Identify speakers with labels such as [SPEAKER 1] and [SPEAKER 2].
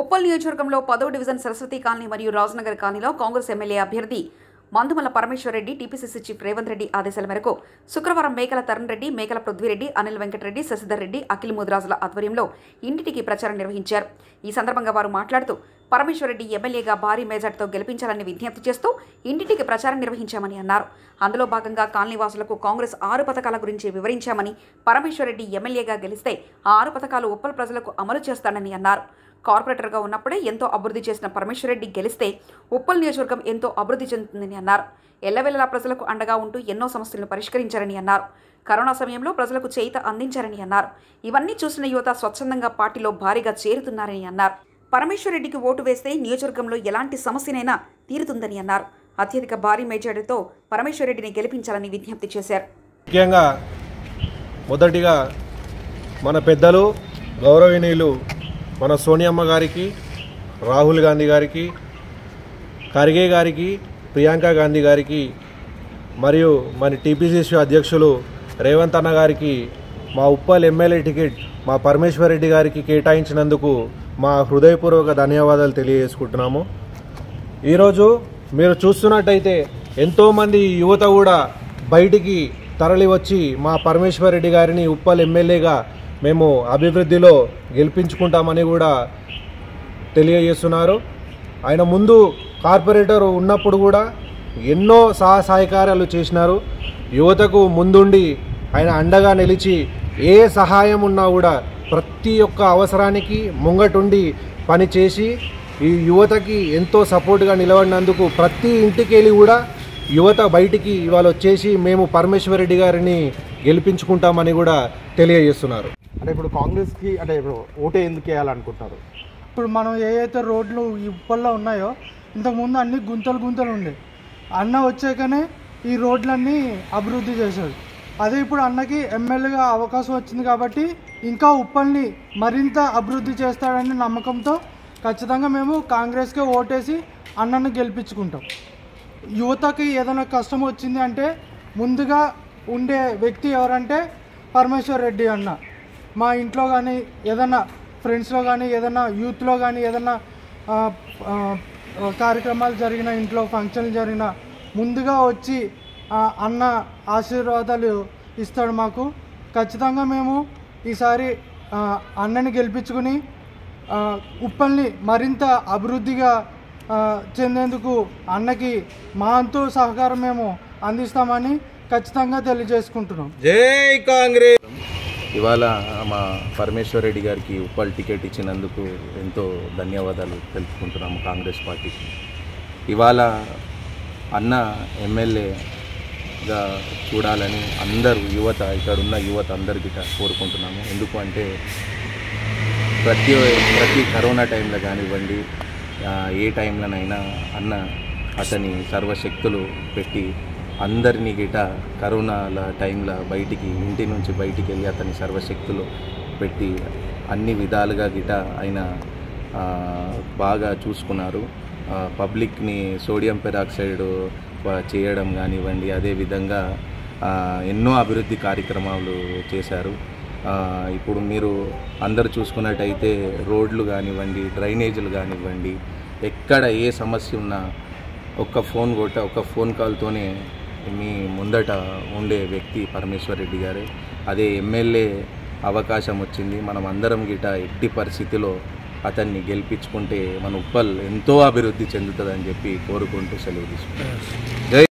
[SPEAKER 1] ఉప్పల్ నియోజకవర్గంలో పదో division Saraswati colony మరియు రాజనగర్ కాలనీలో కాంగ్రెస్ ఎమ్మెల్యే అభ్యర్థి మందుమల పరమేశ్వర్ రెడ్డి టీపీసీసీ చీఫ్ రేవంత్ రెడ్డి ఆదేశాల మేరకు శుక్రవారం మేకల తరుణ్ రెడ్డి మేకల పృథ్వీరెడ్డి అనిల్ వెంకటరెడ్డి శశిధర్ రెడ్డి అఖిల్ ముదిరాజుల ఆధ్వర్యంలో ఇంటింటికి ప్రచారం నిర్వహించారు. ఈ సందర్భంగా వారు మాట్లాడుతూ పరమేశ్వరరెడ్డి ఎమ్మెల్యేగా భారీ మేజార్టీతో గెలిపించాలని విజ్ఞప్తి చేస్తూ ఇంటింటికి ప్రచారం నిర్వహించామని అన్నారు. అందులో భాగంగా కాలనీవాసులకు కాంగ్రెస్ ఆరు పథకాల గురించి వివరించామని పరమేశ్వరరెడ్డి ఎమ్మెల్యేగా గెలిస్తే ఆ ఆరు పథకాలు ఉప్పల్ ప్రజలకు అమలు చేస్తానని అన్నారు. కార్పొరేటర్గా ఉన్నప్పుడే ఎంతో అభివృద్ధి చేసిన పరమేశ్వర్ రెడ్డి గెలిస్తే ఉప్పల్ నియోజకవర్గం ఎంతో అభివృద్ధి చెందుతుందని అన్నారు. ఎల్లవెల్లలా ప్రజలకు అండగా ఉంటూ ఎన్నో సమస్యలను పరిష్కరించారని అన్నారు. కరోనా సమయంలో ప్రజలకు చేయిత అందించారని అన్నారు. ఇవన్నీ చూసిన యువత స్వచ్ఛందంగా పార్టీలో భారీగా చేరుతున్నారని అన్నారు. పరమేశ్వర్ రెడ్డికి ఓటు వేస్తే నియోజకవర్గంలో ఎలాంటి సమస్యనైనా తీరుతుందని అన్నారు. అత్యధిక భారీ మెజార్టీతో పరమేశ్వరరెడ్డిని గెలిపించాలని విజ్ఞప్తి చేశారు.
[SPEAKER 2] ముఖ్యంగా మొదటిగా మన పెద్దలు గౌరవనీయులు మన సోనియమ్మ గారికి రాహుల్ గాంధీ గారికి ఖర్గే గారికి ప్రియాంక గాంధీ గారికి మరియు మన టీపీసీసీ అధ్యక్షులు రేవంత్ అన్న గారికి మా ఉప్పల్ ఎమ్మెల్యే టికెట్ మా పరమేశ్వర్ రెడ్డి గారికి కేటాయించినందుకు మా హృదయపూర్వక ధన్యవాదాలు తెలియజేసుకుంటున్నాము. ఈరోజు మీరు చూస్తున్నట్టయితే ఎంతోమంది యువత కూడా బయటికి తరలి వచ్చి మా పరమేశ్వర్ రెడ్డి గారిని ఉప్పల్ ఎమ్మెల్యేగా మేము అభివృద్ధిలో గెలిపించుకుంటామని కూడా తెలియజేస్తున్నారు. ఆయన ముందు కార్పొరేటర్ ఉన్నప్పుడు కూడా ఎన్నో సహాయ సహకారాలు చేసినారు. యువతకు ముందుండి ఆయన అండగా నిలిచి ఏ సహాయం ఉన్నా కూడా ప్రతి ఒక్క అవసరానికి ముంగటుండి పని చేసి ఈ యువతకి ఎంతో సపోర్ట్గా నిలబడినందుకు ప్రతి ఇంటికి వెళ్ళి కూడా యువత బయటికి ఇవాళ వచ్చేసి మేము పరమేశ్వర్ రెడ్డి గారిని గెలిపించుకుంటామని కూడా తెలియజేస్తున్నారు.
[SPEAKER 3] అంటే ఇప్పుడు కాంగ్రెస్కి అంటే ఇప్పుడు ఓటే ఎందుకు వేయాలనుకుంటున్నారు?
[SPEAKER 4] ఇప్పుడు మనం ఏ అయితే రోడ్లు ఈ ఉప్పల్లో ఉన్నాయో ఇంతకుముందు అన్ని గుంతలు గుంతలు ఉండే. అన్న వచ్చాకనే ఈ రోడ్లన్నీ అభివృద్ధి చేశాడు. అదే ఇప్పుడు అన్నకి ఎమ్మెల్యేగా అవకాశం వచ్చింది కాబట్టి ఇంకా ఉప్పల్ని మరింత అభివృద్ధి చేస్తాడనే నమ్మకంతో ఖచ్చితంగా మేము కాంగ్రెస్కే ఓటేసి అన్నను గెలిపించుకుంటాం. యువతకి ఏదైనా కష్టం వచ్చింది అంటే ముందుగా ఉండే వ్యక్తి ఎవరంటే పరమేశ్వర్ రెడ్డి అన్న. మా ఇంట్లో కానీ ఏదైనా ఫ్రెండ్స్లో కానీ ఏదైనా యూత్లో కానీ ఏదైనా కార్యక్రమాలు జరిగిన ఇంట్లో ఫంక్షన్లు జరిగిన ముందుగా వచ్చి అన్న ఆశీర్వాదాలు ఇస్తాడు మాకు. ఖచ్చితంగా మేము ఈసారి అన్నని గెలిపించుకుని ఉప్పల్ని మరింత అభివృద్ధిగా చెందేందుకు అన్నకి మా అంతు సహకారం మేము అందిస్తామని ఖచ్చితంగా తెలియజేసుకుంటున్నాం.
[SPEAKER 2] జై కాంగ్రెస్!
[SPEAKER 5] ఇవాళ మా పరమేశ్వర్ రెడ్డి గారికి ఉప్పల్ టికెట్ ఇచ్చినందుకు ఎంతో ధన్యవాదాలు తెలుపుకుంటున్నాము కాంగ్రెస్ పార్టీకి. ఇవాళ అన్న ఎమ్మెల్యేగా చూడాలని అందరూ యువత ఇక్కడ ఉన్న యువత అందరికీ కోరుకుంటున్నాము. ఎందుకు అంటే ప్రతి ప్రతి కరోనా టైంలో కానివ్వండి ఏ టైంలోనైనా అన్న అతని సర్వశక్తులు పెట్టి అందరినీ గిట కరోనాల టైంలో బయటికి ఇంటి నుంచి బయటికి వెళ్ళి అతని సర్వశక్తులు పెట్టి అన్ని విధాలుగా గిట ఆయన బాగా చూసుకున్నారు. పబ్లిక్ని సోడియం పెరాక్సైడ్ చేయడం కానివ్వండి అదేవిధంగా ఎన్నో అభివృద్ధి కార్యక్రమాలు చేశారు. ఇప్పుడు మీరు అందరు చూసుకున్నట్టయితే రోడ్లు కానివ్వండి డ్రైనేజీలు కానివ్వండి ఎక్కడ ఏ సమస్య ఉన్నా ఒక్క ఫోన్ కొట్ట ఒక్క ఫోన్ కాల్తోనే మీ ముందట ఉండే వ్యక్తి పరమేశ్వర్ రెడ్డి గారే. అదే ఎమ్మెల్యే అవకాశం వచ్చింది. మనం అందరం గిట ఎట్టి పరిస్థితిలో అతన్ని గెలిపించుకుంటే మన ఉప్పల్ ఎంతో అభివృద్ధి చెందుతుందని చెప్పి కోరుకుంటూ సెలవు తీసుకుంటాం జై